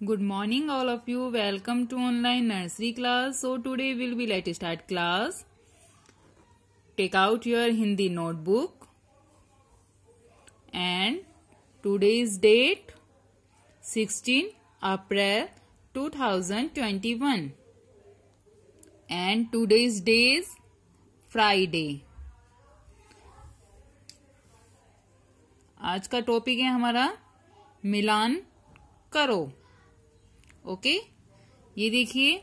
Good morning all of you welcome to online nursery class so today will be let start class take out your Hindi notebook and today is date 16 April 2021 and today is days Friday आज का topic है हमारा मिलान करो। Okay? ये देखिए,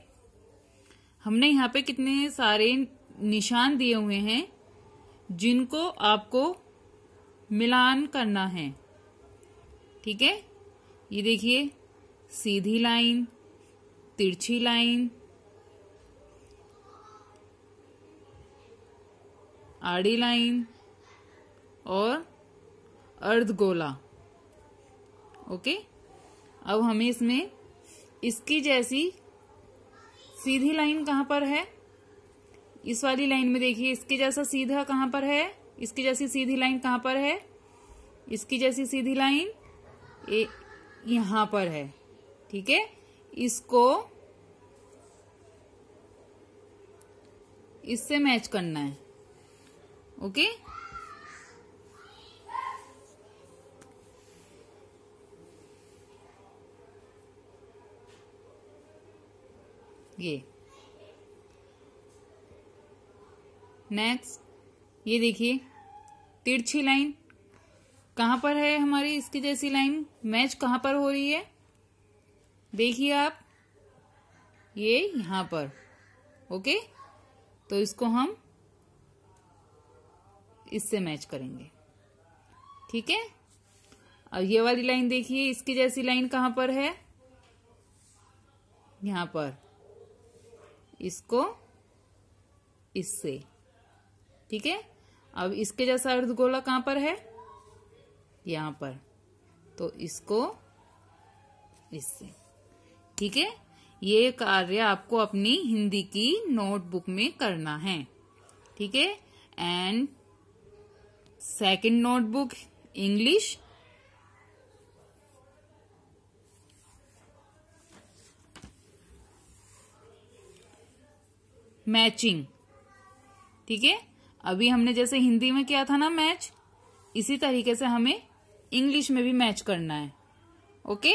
हमने यहाँ पे कितने सारे निशान दिए हुए हैं, जिनको आपको मिलान करना है। ठीक है? ये देखिए, सीधी लाइन, तिरछी लाइन, आड़ी लाइन और अर्धगोला। ओके? अब हमें इसमें इसकी जैसी सीधी लाइन कहाँ पर है? इस वाली लाइन में देखिए, इसके जैसा सीधा कहाँ पर है? इसकी जैसी सीधी लाइन कहाँ पर है? इसकी जैसी सीधी लाइन यहाँ पर है। ठीक है? इसको इससे मैच करना है। ओके? ये। नेक्स्ट ये देखिए, तिरछी लाइन कहाँ पर है हमारी इसकी जैसी लाइन मैच कहाँ पर हो रही है? देखिए आप, ये यहाँ पर, ओके? तो इसको हम इससे मैच करेंगे, ठीक है? अब ये वाली लाइन देखिए, इसकी जैसी लाइन कहाँ पर है? यहाँ पर। इसको इससे। ठीक है? अब इसके जैसा अर्धगोला कहाँ पर है? यहाँ पर। तो इसको इससे। ठीक है? ये कार्य आपको अपनी हिंदी की नोटबुक में करना है। ठीक है? And second notebook English matching. ठीक है? अभी हमने जैसे हिंदी में किया था ना मैच, इसी तरीके से हमें इंग्लिश में भी मैच करना है। ओके?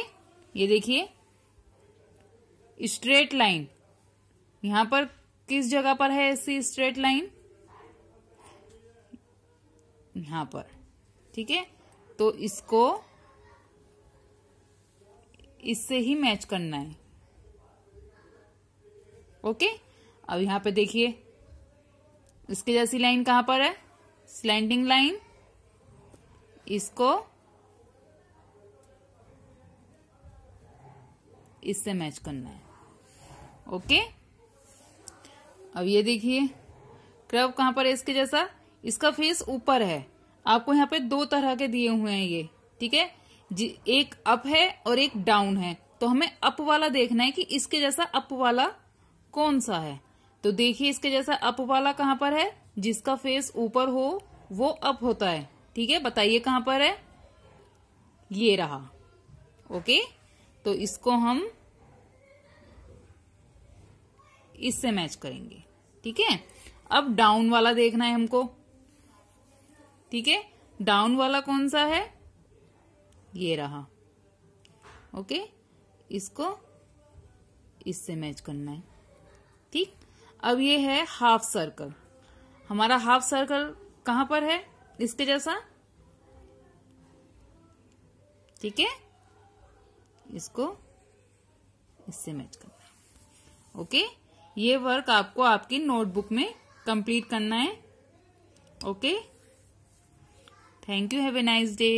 ये देखिए। Straight line. यहाँ पर किस जगह पर है ऐसी स्ट्रेट लाइन? यहाँ पर। ठीक है? तो इसको इससे ही मैच करना है। ओके? अब यहाँ पे देखिए। इसकी जैसी लाइन कहाँ पर है? स्लैंडिंग लाइन इसको इससे मैच करना है। ओके अब ये देखिए। क्रब कहाँ पर है इसके जैसा? इसका फेस ऊपर है। आपको यहाँ पे दो तरह के दिए हुए हैं ये। ठीक है? एक अप है और एक डाउन है। तो हमें अप वाला देखना है कि इसके जैसा अप वाला कौन सा है। तो देखिए इसके जैसा अप वाला कहाँ पर है? जिसका फेस ऊपर हो, वो अप होता है। ठीक है? बताइए कहाँ पर है? ये रहा। ओके? तो इसको हम इससे मैच करेंगे। ठीक है? अब डाउन वाला देखना है हमको। ठीक है? डाउन वाला कौन सा है? ये रहा। ओके? इसको इससे मैच करना है। ठीक? अब ये है हाफ़ सर्कल हमारा हाफ़ सर्कल कहाँ पर है? इसके जैसा? ठीक है? इसको इससे मैच करना है। ओके ये वर्क आपको आपकी नोटबुक में कंप्लीट करना है। Okay thank you have a nice day